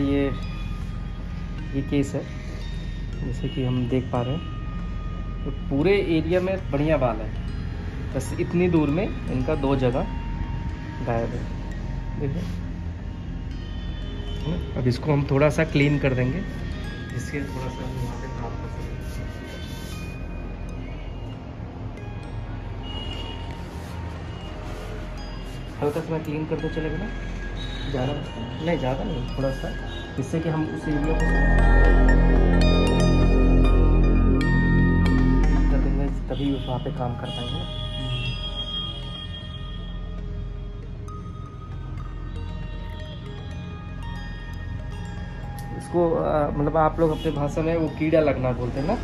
इसका ये ये केस है, जैसे कि हम देख पा रहे हैं। तो पूरे एरिया में बढ़िया बाल है। बस इतनी दूर में इनका दो जगह गायब है। देखिए। अब इसको हम थोड़ा सा क्लीन कर देंगे। जिससे थोड़ा सा वहाँ पे काम कर हल्का सा मैं क्लीन करते चलेगा ना? ज़्यादा नहीं ज़्यादा नहीं, थोड़ा सा। जिससे कि हम उस एरिया को तभी उस वहाँ पे काम कर पाएँगे। इसको मतलब आप लोग अपने भाषा में वो कीड़ा लगना बोलते हैं ना?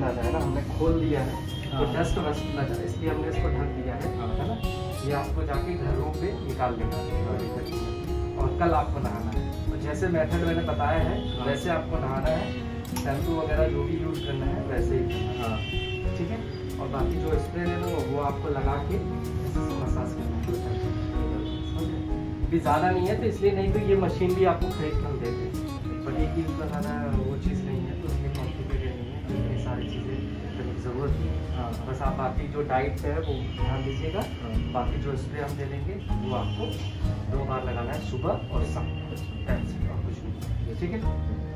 ना जाए ना हमने खोल दिया है। हाँ। तो डस्ट वस्ट ना जाए इसलिए हमने इसको ढक दिया है हाँ। है। ना? ये आपको जाके घरों पे निकाल देना और कल आपको नहाना है। और जैसे मेथड मैंने बताया है हाँ। वैसे आपको नहाना है शैम्पू वगैरह जो भी यूज़ करना है वैसे ही ठीक है? और बाकी जो स्प्रे है ना वो आपको लगा के मसाज करना है भी ज़्यादा नहीं है तो इसलिए नहीं तो ये मशीन भी आपको खरीद कर देते हैं बट एक यूज़ है वो चीज़ ज़रूरत नहीं है, बस आप बाकी जो डाइट है वो ध्यान दीजिएगा। बाकी जो स्प्रे हम दे देंगे वो आपको दो बार लगाना है, सुबह और शाम। कुछ नहीं। ठीक है?